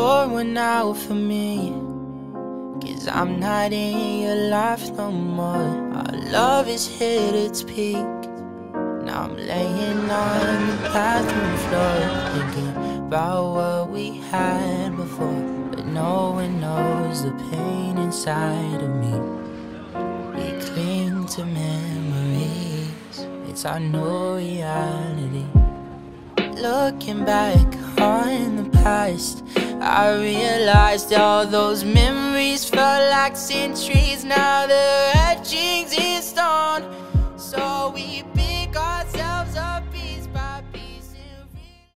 pour one out for me. Cause I'm not in your life no more. Our love has hit its peak. Now I'm laying on the bathroom floor, thinking about what we had before. But no one knows the pain inside of me. We cling to memories, it's our new reality. Looking back on the past, I realized all those memories felt like centuries. Now they're etchings in stone.